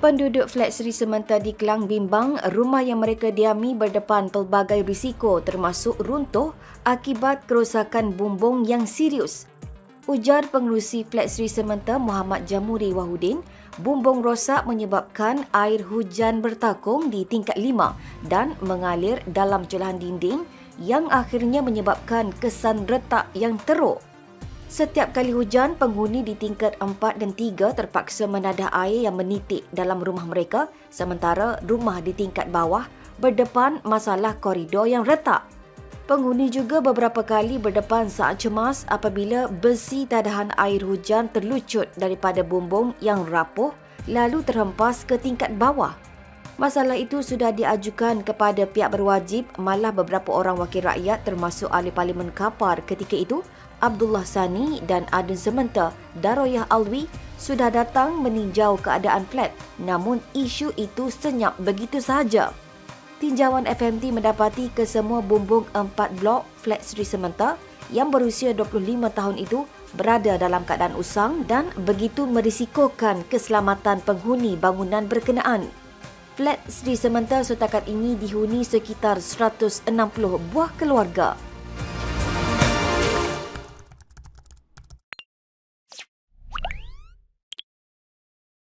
Penduduk flat Seri Sementa di Kelang bimbang rumah yang mereka diami berdepan pelbagai risiko termasuk runtuh akibat kerosakan bumbung yang serius. Ujar pengerusi flat Seri Sementa Muhammad Jamuri Wahudin, bumbung rosak menyebabkan air hujan bertakung di tingkat 5 dan mengalir dalam celahan dinding yang akhirnya menyebabkan kesan retak yang teruk. Setiap kali hujan, penghuni di tingkat 4 dan 3 terpaksa menadah air yang menitik dalam rumah mereka sementara rumah di tingkat bawah berdepan masalah koridor yang retak. Penghuni juga beberapa kali berdepan saat cemas apabila besi tadahan air hujan terlucut daripada bumbung yang rapuh lalu terhempas ke tingkat bawah. Masalah itu sudah diajukan kepada pihak berwajib malah beberapa orang wakil rakyat termasuk ahli parlimen Kapar ketika itu Abdullah Sani dan Aden Sementa Daroyah Alwi sudah datang meninjau keadaan flat namun isu itu senyap begitu sahaja. Tinjauan FMT mendapati kesemua bumbung empat blok flat Sri Sementa yang berusia 25 tahun itu berada dalam keadaan usang dan begitu merisikokan keselamatan penghuni bangunan berkenaan. Flat Sri Sementa setakat ini dihuni sekitar 160 buah keluarga.